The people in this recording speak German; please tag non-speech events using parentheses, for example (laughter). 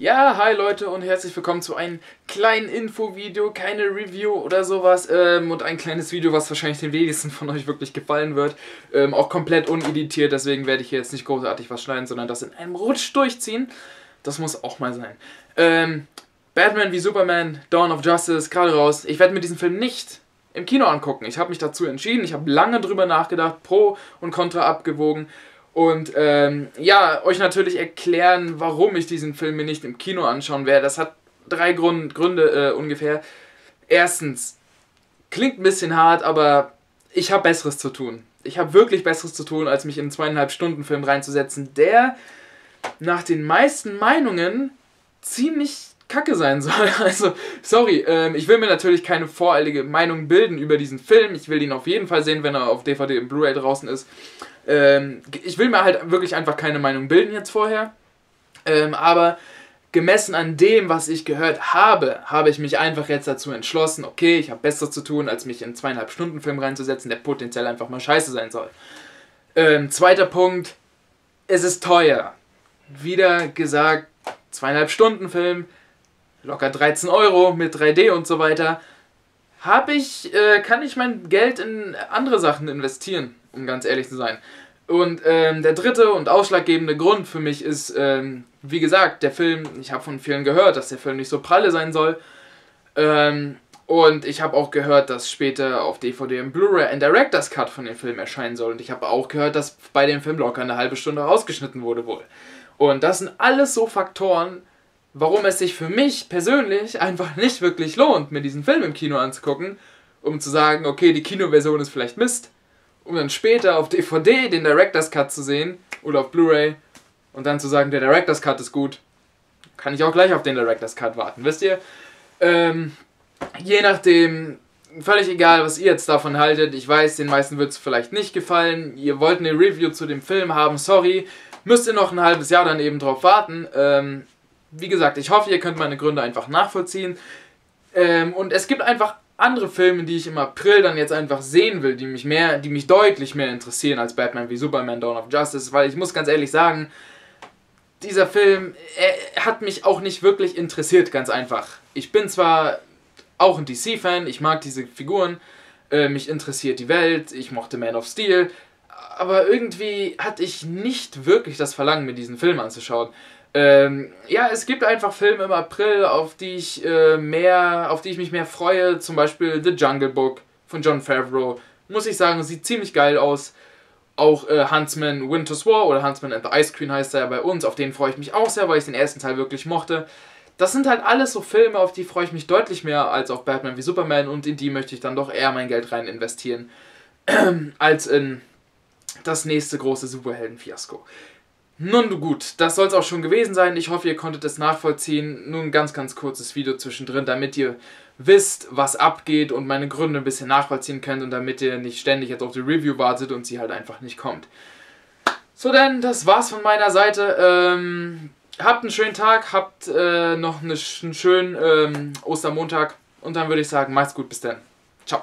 Ja, hi Leute und herzlich willkommen zu einem kleinen Infovideo, keine Review oder sowas ähm, und ein kleines Video, was wahrscheinlich den wenigsten von euch wirklich gefallen wird. Ähm, auch komplett uneditiert, deswegen werde ich hier jetzt nicht großartig was schneiden, sondern das in einem Rutsch durchziehen. Das muss auch mal sein. Ähm, Batman wie Superman, Dawn of Justice, gerade raus. Ich werde mir diesen Film nicht im Kino angucken. Ich habe mich dazu entschieden, ich habe lange drüber nachgedacht, Pro und Contra abgewogen und ähm, ja, euch natürlich erklären, warum ich diesen Film mir nicht im Kino anschauen werde. Das hat drei Grund, Gründe äh, ungefähr. Erstens, klingt ein bisschen hart, aber ich habe Besseres zu tun. Ich habe wirklich Besseres zu tun, als mich in einen zweieinhalb Stunden Film reinzusetzen, der nach den meisten Meinungen ziemlich kacke sein soll. (laughs) Also, sorry, ähm, ich will mir natürlich keine voreilige Meinung bilden über diesen Film. Ich will ihn auf jeden Fall sehen, wenn er auf DVD und Blu-ray draußen ist. Ähm, ich will mir halt wirklich einfach keine Meinung bilden jetzt vorher. Ähm, aber gemessen an dem, was ich gehört habe, habe ich mich einfach jetzt dazu entschlossen, okay, ich habe Besseres zu tun, als mich in zweieinhalb Stunden Film reinzusetzen, der potenziell einfach mal scheiße sein soll. Ähm, zweiter Punkt, es ist teuer. Wieder gesagt, zweieinhalb Stunden Film, locker 13 Euro mit 3D und so weiter. Habe ich, äh, kann ich mein Geld in andere Sachen investieren, um ganz ehrlich zu sein. Und ähm, der dritte und ausschlaggebende Grund für mich ist, ähm, wie gesagt, der Film, ich habe von vielen gehört, dass der Film nicht so pralle sein soll. Ähm, und ich habe auch gehört, dass später auf DVD und Blu-ray ein Director's Cut von dem Film erscheinen soll. Und ich habe auch gehört, dass bei dem Film locker eine halbe Stunde rausgeschnitten wurde wohl. Und das sind alles so Faktoren, warum es sich für mich persönlich einfach nicht wirklich lohnt, mir diesen Film im Kino anzugucken, um zu sagen, okay, die Kinoversion ist vielleicht Mist, um dann später auf DVD den Director's Cut zu sehen oder auf Blu-ray und dann zu sagen, der Director's Cut ist gut, kann ich auch gleich auf den Director's Cut warten, wisst ihr? Ähm, je nachdem, völlig egal, was ihr jetzt davon haltet. Ich weiß, den meisten wird es vielleicht nicht gefallen. Ihr wollt eine Review zu dem Film haben, sorry. Müsst ihr noch ein halbes Jahr dann eben drauf warten. Ähm, wie gesagt, ich hoffe, ihr könnt meine Gründe einfach nachvollziehen. Ähm, und es gibt einfach andere Filme, die ich im April dann jetzt einfach sehen will, die mich mehr, die mich deutlich mehr interessieren als Batman wie Superman Dawn of Justice, weil ich muss ganz ehrlich sagen, dieser Film hat mich auch nicht wirklich interessiert, ganz einfach. Ich bin zwar auch ein DC-Fan, ich mag diese Figuren, äh, mich interessiert die Welt, ich mochte Man of Steel, aber irgendwie hatte ich nicht wirklich das Verlangen, mir diesen Film anzuschauen. Ähm, ja, es gibt einfach Filme im April, auf die ich äh, mehr, auf die ich mich mehr freue. Zum Beispiel The Jungle Book von John Favreau. Muss ich sagen, sieht ziemlich geil aus. Auch äh, Huntsman Winter's War oder Huntsman and the Ice Queen heißt er ja bei uns. Auf den freue ich mich auch sehr, weil ich den ersten Teil wirklich mochte. Das sind halt alles so Filme, auf die freue ich mich deutlich mehr als auf Batman wie Superman und in die möchte ich dann doch eher mein Geld rein investieren (clears throat) als in das nächste große Superhelden-Fiasko. Nun gut, das soll es auch schon gewesen sein. Ich hoffe, ihr konntet es nachvollziehen. Nun ein ganz, ganz kurzes Video zwischendrin, damit ihr wisst, was abgeht und meine Gründe ein bisschen nachvollziehen könnt und damit ihr nicht ständig jetzt auf die Review wartet und sie halt einfach nicht kommt. So denn, das war's von meiner Seite. Ähm, habt einen schönen Tag, habt äh, noch eine, einen schönen ähm, Ostermontag und dann würde ich sagen, macht's gut, bis dann. Ciao.